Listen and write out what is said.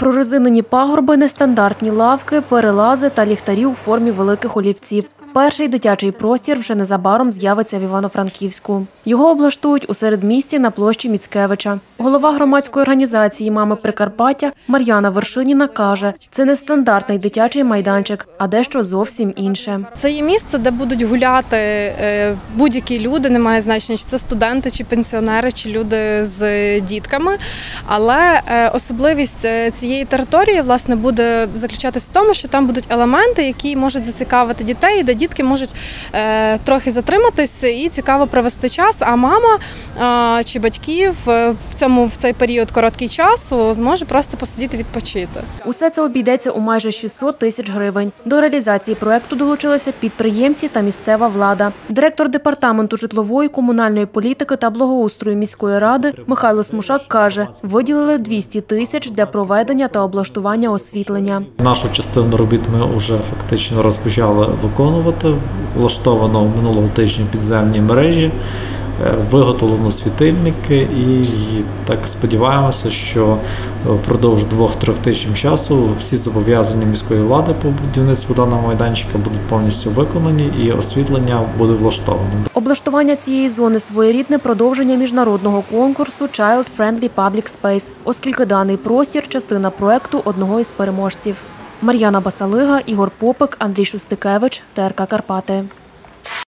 Прорезинені пагорби, нестандартні лавки, перелази та ліхтарі у формі великих олівців. Перший дитячий простір вже незабаром з'явиться в Івано-Франківську. Його облаштують у середмісті на площі Міцкевича. Голова громадської організації Мами Прикарпаття Мар'яна Вершиніна каже, це не стандартний дитячий майданчик, а дещо зовсім інше. Це є місце, де будуть гуляти е, будь-які люди, немає значення, чи це студенти, чи пенсіонери, чи люди з дітками. Але е, особливість е, цієї території власне буде заключатися в тому, що там будуть елементи, які можуть зацікавити дітей, де дітки можуть е, трохи затриматись і цікаво провести час. А мама е, чи батьків е, в цьому в цей період короткий часу зможе просто посидіти відпочити. Усе це обійдеться у майже 600 тисяч гривень. До реалізації проекту долучилися підприємці та місцева влада. Директор департаменту житлової, комунальної політики та благоустрою міської ради Михайло Смушак каже, виділили 200 тисяч для проведення та облаштування освітлення. Нашу частину робіт ми вже фактично розпочали виконувати. Влаштовано минулого тижня підземні мережі, е, виготовлено світильники, і так сподіваємося, що впродовж двох-трьох тижнів часу всі зобов'язання міської влади по будівництву даного майданчика будуть повністю виконані і освітлення буде влаштоване. Облаштування цієї зони своєрідне продовження міжнародного конкурсу Child Friendly Public Space, оскільки даний простір частина проекту одного із переможців. Мар'яна Басалига, Ігор Попик, Андрій Шустикевич, ТРК Карпати.